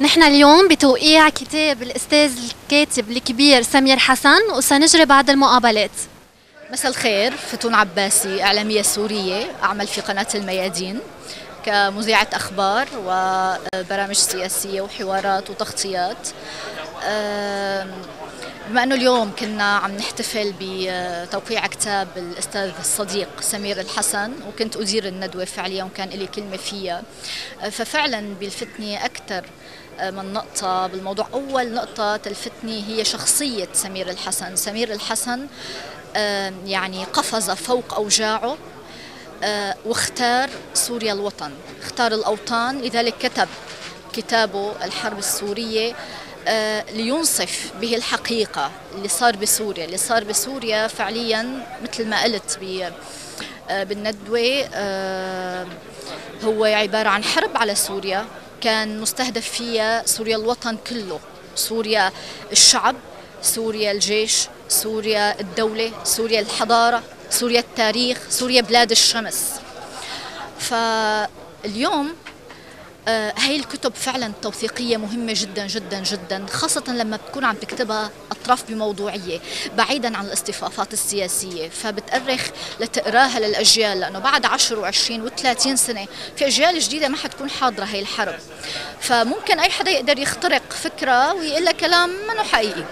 نحن اليوم بتوقيع كتاب الأستاذ الكاتب الكبير سمير حسن وسنجري بعض المقابلات. مساء الخير فتون عباسي إعلامية سورية أعمل في قناة الميادين كمذيعة أخبار وبرامج سياسية وحوارات وتغطيات. بما أنه اليوم كنا عم نحتفل بتوقيع كتاب الأستاذ الصديق سمير الحسن وكنت أدير الندوة فعليا وكان لي كلمة فيها. ففعلا بيلفتني أكثر من نقطة بالموضوع. أول نقطة تلفتني هي شخصية سمير الحسن. سمير الحسن يعني قفز فوق أوجاعه واختار سوريا الوطن. اختار الأوطان. لذلك كتب كتابه الحرب السورية آه، لينصف به الحقيقة اللي صار بسوريا. اللي صار بسوريا فعليا مثل ما قلت آه، بالندوة آه، هو عبارة عن حرب على سوريا. كان مستهدف فيها سوريا الوطن كله. سوريا الشعب سوريا الجيش سوريا الدولة سوريا الحضارة سوريا التاريخ سوريا بلاد الشمس. فاليوم هاي الكتب فعلا توثيقية مهمة جدا جدا جدا خاصة لما بتكون عم تكتبها أطراف بموضوعية بعيدا عن الاصطفافات السياسية. فبتأرخ لتقراها للأجيال لأنه بعد 10 و20 و30 سنة في أجيال جديدة ما حتكون حاضرة هاي الحرب. فممكن أي حدا يقدر يخترق فكرة ويقول لها كلام منه حقيقي.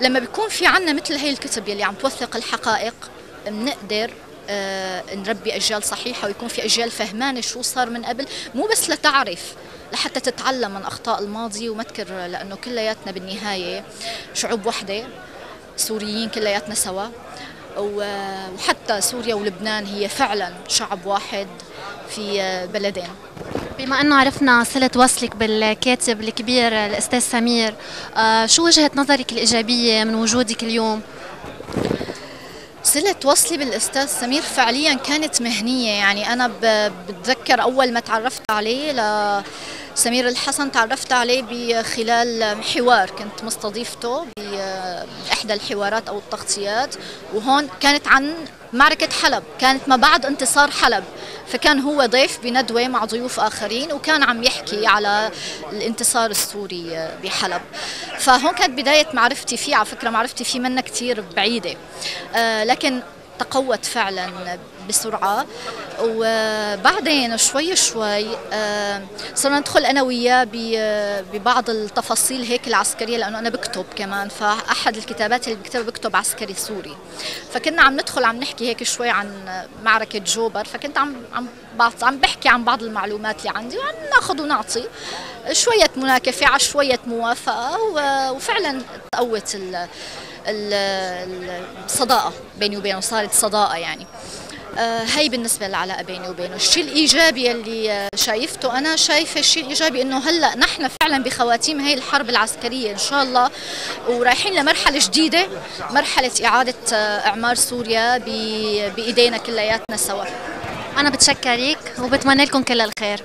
لما بيكون في عنا مثل هاي الكتب يلي عم توثق الحقائق بنقدر آه، نربي أجيال صحيحة ويكون في أجيال فهمانة شو صار من قبل مو بس لتعرف لحتى تتعلم من أخطاء الماضي وما تكرر لأنه كلياتنا بالنهاية شعوب وحدة سوريين كلياتنا سوا وحتى سوريا ولبنان هي فعلا شعب واحد في بلدين. بما أنه عرفنا صلة وصلك بالكاتب الكبير الأستاذ سمير آه، شو وجهة نظرك الإيجابية من وجودك اليوم؟ صلة وصلي بالأستاذ سمير فعليا كانت مهنية. يعني أنا بتذكر أول ما تعرفت عليه لسمير الحسن تعرفت عليه بخلال حوار كنت مستضيفته بإحدى الحوارات أو التغطيات وهون كانت عن معركة حلب كانت ما بعد انتصار حلب فكان هو ضيف بندوة مع ضيوف آخرين وكان عم يحكي على الانتصار السوري بحلب. فهون كانت بداية معرفتي فيه على فكرة معرفتي فيه منا كتير بعيدة. آه لكن تقوت فعلا بسرعة. وبعدين شوي شوي صرنا ندخل أنا وياه ببعض التفاصيل هيك العسكرية لأنه أنا بكتب كمان فأحد الكتابات اللي بكتبها بكتب عسكري سوري. فكنا عم ندخل عم نحكي هيك شوي عن معركة جوبر فكنت عم عم عم بحكي عن بعض المعلومات اللي عندي وعم ناخذ ونعطي شوية مناكفة على شوية موافقة وفعلا تقوت الصداقة بيني وبينه صارت صداقة يعني. هي بالنسبة للعلاقة بيني وبينه. الشيء الإيجابي اللي شايفته أنا شايفة الشيء الإيجابي إنه هلأ نحن فعلا بخواتيم هي الحرب العسكرية إن شاء الله ورايحين لمرحلة جديدة مرحلة إعادة آه، إعمار سوريا بإيدينا كلياتنا سوا. أنا بتشكرك وبتمنى لكم كل الخير.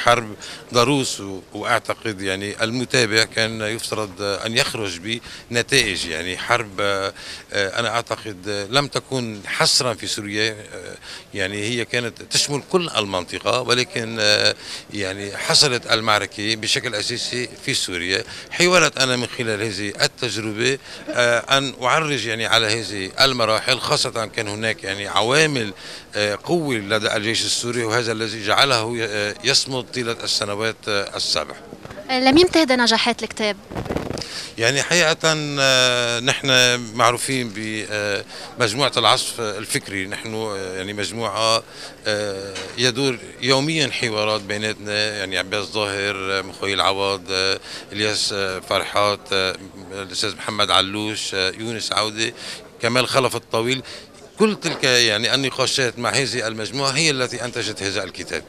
حرب ضروس وأعتقد يعني المتابع كان يفترض أن يخرج بنتائج يعني حرب آه، أنا أعتقد لم تكن حصرا في سوريا آه، يعني هي كانت تشمل كل المنطقة ولكن آه، يعني حصلت المعركة بشكل أساسي في سوريا. حاولت أنا من خلال هذه التجربة أن أعرج يعني على هذه المراحل خاصة كان هناك يعني عوامل قوه لدى الجيش السوري وهذا الذي جعله يصمد طيلة السنوات السابع. لمين تهدى نجاحات الكتاب؟ يعني حقيقة نحن معروفين بمجموعة العصف الفكري. نحن يعني مجموعة يدور يوميا حوارات بيناتنا. يعني عباس ظاهر مخوي عوض إلياس فرحات الأستاذ محمد علوش يونس عودة كمال خلف الطويل. كل تلك يعني النقاشات مع هذه المجموعة هي التي أنتجت هذا الكتاب.